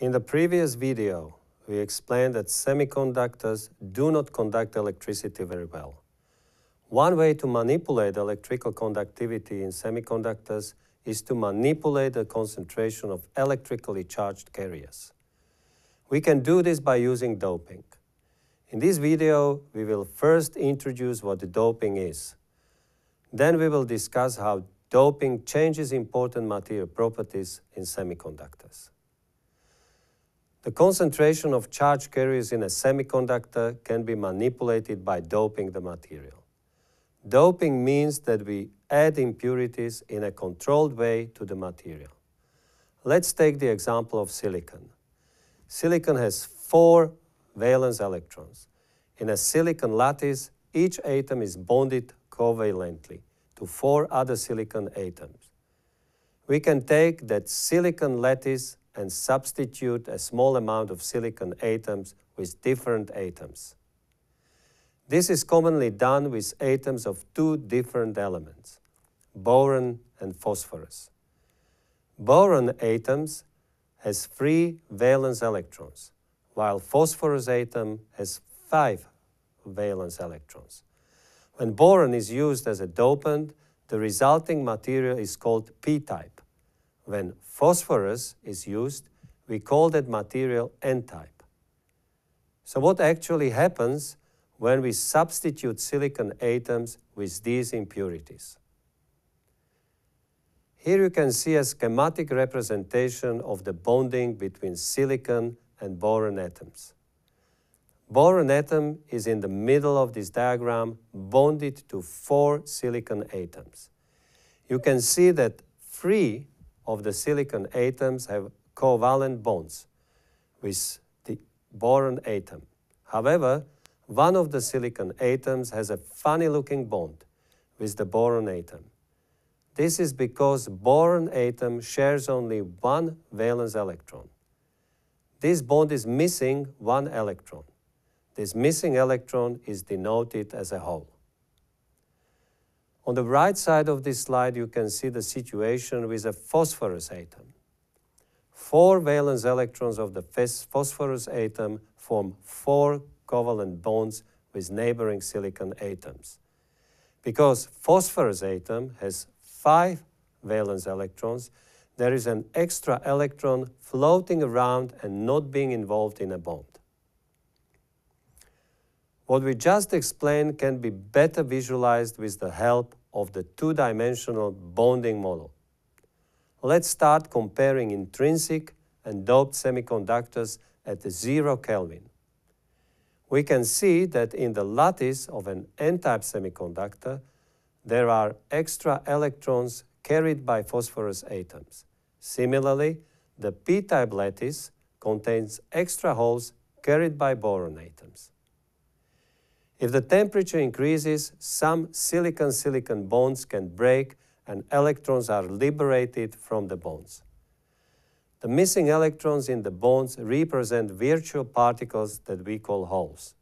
In the previous video, we explained that semiconductors do not conduct electricity very well. One way to manipulate electrical conductivity in semiconductors is to manipulate the concentration of electrically charged carriers. We can do this by using doping. In this video, we will first introduce what the doping is. Then we will discuss how doping changes important material properties in semiconductors. The concentration of charge carriers in a semiconductor can be manipulated by doping the material. Doping means that we add impurities in a controlled way to the material. Let's take the example of silicon. Silicon has four valence electrons. In a silicon lattice, each atom is bonded covalently to four other silicon atoms. We can take that silicon lattice and substitute a small amount of silicon atoms with different atoms. This is commonly done with atoms of two different elements, boron and phosphorus. Boron atoms has three valence electrons, while phosphorus atom has five valence electrons. When boron is used as a dopant, the resulting material is called p-type. When phosphorus is used, we call that material n-type. So what actually happens when we substitute silicon atoms with these impurities? Here you can see a schematic representation of the bonding between silicon and boron atoms. Boron atom is in the middle of this diagram, bonded to four silicon atoms. You can see that three of the silicon atoms have covalent bonds with the boron atom. However, one of the silicon atoms has a funny looking bond with the boron atom. This is because boron atom shares only one valence electron. This bond is missing one electron. This missing electron is denoted as a hole. On the right side of this slide, you can see the situation with a phosphorus atom. Four valence electrons of the phosphorus atom form four covalent bonds with neighboring silicon atoms. Because phosphorus atom has five valence electrons, there is an extra electron floating around and not being involved in a bond. What we just explained can be better visualized with the help of the two-dimensional bonding model. Let's start comparing intrinsic and doped semiconductors at zero Kelvin. We can see that in the lattice of an n-type semiconductor, there are extra electrons carried by phosphorus atoms. Similarly, the p-type lattice contains extra holes carried by boron atoms. If the temperature increases, some silicon-silicon bonds can break and electrons are liberated from the bonds. The missing electrons in the bonds represent virtual particles that we call holes.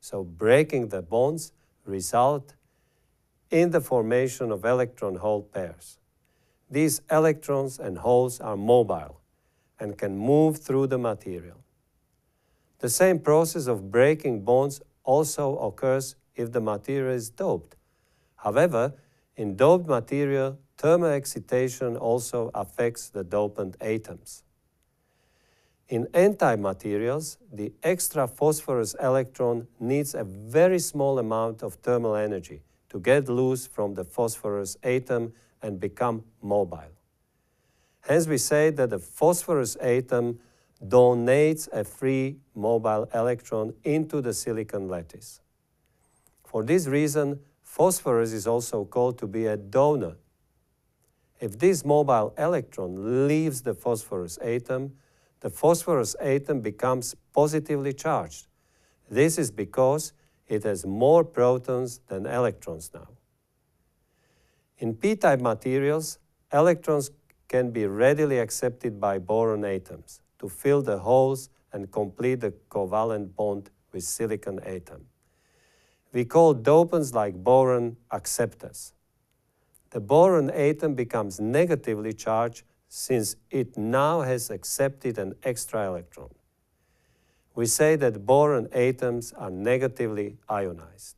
So breaking the bonds result in the formation of electron-hole pairs. These electrons and holes are mobile and can move through the material. The same process of breaking bonds also occurs if the material is doped. However, in doped material, thermal excitation also affects the dopant atoms. In n-type materials, the extra phosphorus electron needs a very small amount of thermal energy to get loose from the phosphorus atom and become mobile. Hence we say that the phosphorus atom donates a free mobile electron into the silicon lattice. For this reason, phosphorus is also called to be a donor. If this mobile electron leaves the phosphorus atom, the phosphorus atom becomes positively charged. This is because it has more protons than electrons now. In p-type materials, electrons can be readily accepted by boron atoms to fill the holes and complete the covalent bond with silicon atom. We call dopants like boron acceptors. The boron atom becomes negatively charged, since it now has accepted an extra electron. We say that boron atoms are negatively ionized.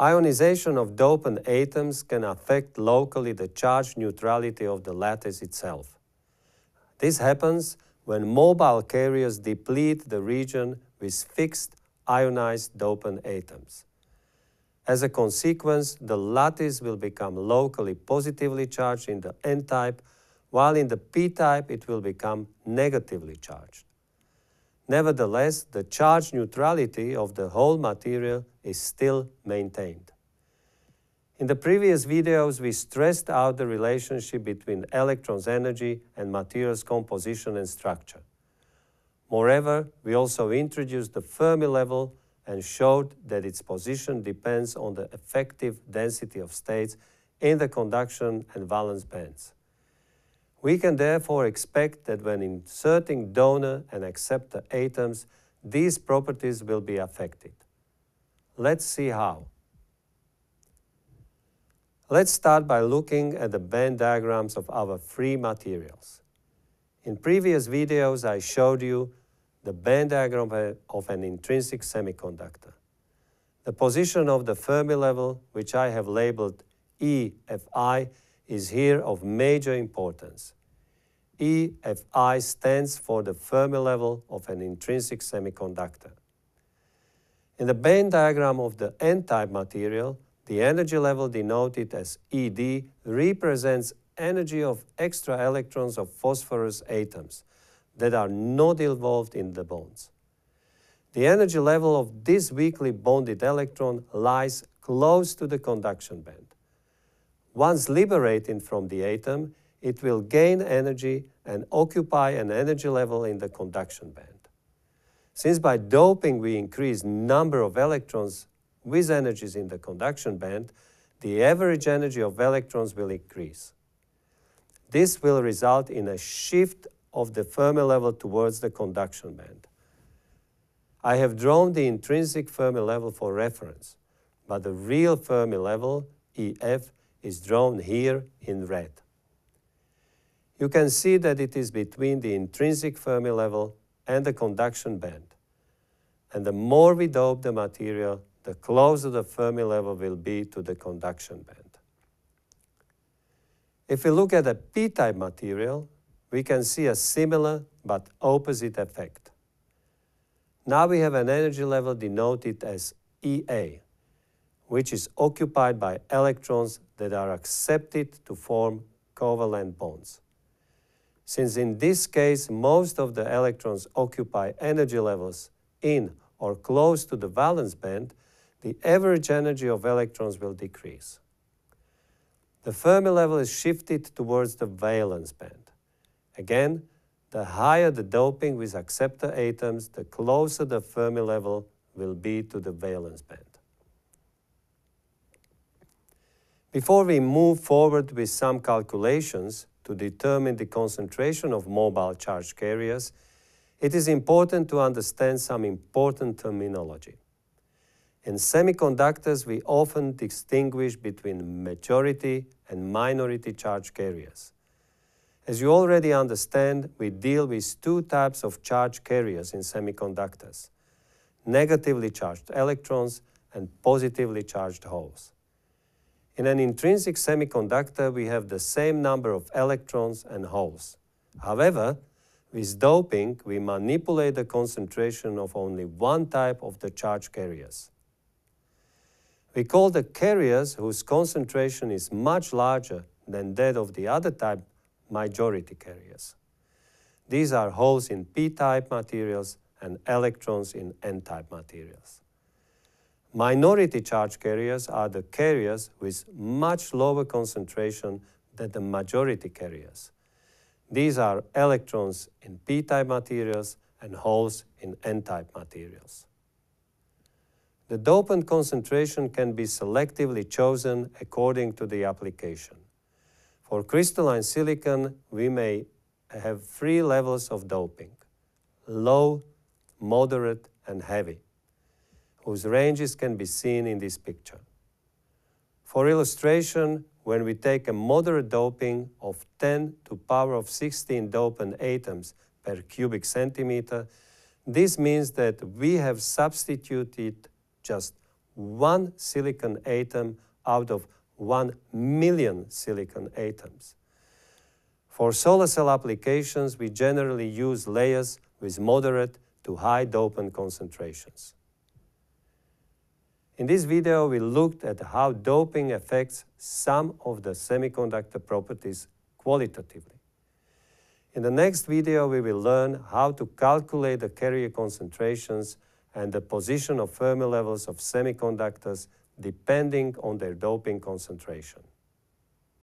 Ionization of dopant atoms can affect locally the charge neutrality of the lattice itself. This happens when mobile carriers deplete the region with fixed ionized dopant atoms. As a consequence, the lattice will become locally positively charged in the n-type, while in the p-type it will become negatively charged. Nevertheless, the charge neutrality of the whole material is still maintained. In the previous videos, we stressed out the relationship between electrons' energy and material's composition and structure. Moreover, we also introduced the Fermi level and showed that its position depends on the effective density of states in the conduction and valence bands. We can therefore expect that when inserting donor and acceptor atoms, these properties will be affected. Let's see how. Let's start by looking at the band diagrams of our free materials. In previous videos, I showed you the band diagram of an intrinsic semiconductor. The position of the Fermi level, which I have labeled EFI, is here of major importance. EFI stands for the Fermi level of an intrinsic semiconductor. In the band diagram of the n-type material, the energy level denoted as ED represents energy of extra electrons of phosphorus atoms that are not involved in the bonds. The energy level of this weakly bonded electron lies close to the conduction band. Once liberated from the atom, it will gain energy and occupy an energy level in the conduction band. Since by doping we increase number of electrons with energies in the conduction band, the average energy of electrons will increase. This will result in a shift of the Fermi level towards the conduction band. I have drawn the intrinsic Fermi level for reference, but the real Fermi level, EF, is drawn here in red. You can see that it is between the intrinsic Fermi level and the conduction band. And the more we dope the material, the closer the Fermi level will be to the conduction band. If we look at a p-type material, we can see a similar but opposite effect. Now we have an energy level denoted as EA, which is occupied by electrons that are accepted to form covalent bonds. Since in this case most of the electrons occupy energy levels in or close to the valence band, the average energy of electrons will decrease. The Fermi level is shifted towards the valence band. Again, the higher the doping with acceptor atoms, the closer the Fermi level will be to the valence band. Before we move forward with some calculations to determine the concentration of mobile charge carriers, it is important to understand some important terminology. In semiconductors, we often distinguish between majority and minority charge carriers. As you already understand, we deal with two types of charge carriers in semiconductors, negatively charged electrons and positively charged holes. In an intrinsic semiconductor, we have the same number of electrons and holes. However, with doping, we manipulate the concentration of only one type of the charge carriers. We call the carriers whose concentration is much larger than that of the other type majority carriers. These are holes in p-type materials and electrons in n-type materials. Minority charge carriers are the carriers with much lower concentration than the majority carriers. These are electrons in p-type materials and holes in n-type materials. The dopant concentration can be selectively chosen according to the application. For crystalline silicon, we may have three levels of doping, low, moderate, and heavy, whose ranges can be seen in this picture. For illustration, when we take a moderate doping of 10 to power of 16 dopant atoms per cubic centimeter, this means that we have substituted just one silicon atom out of 1 million silicon atoms. For solar cell applications, we generally use layers with moderate to high dopant concentrations. In this video, we looked at how doping affects some of the semiconductor properties qualitatively. In the next video, we will learn how to calculate the carrier concentrations and the position of Fermi levels of semiconductors depending on their doping concentration.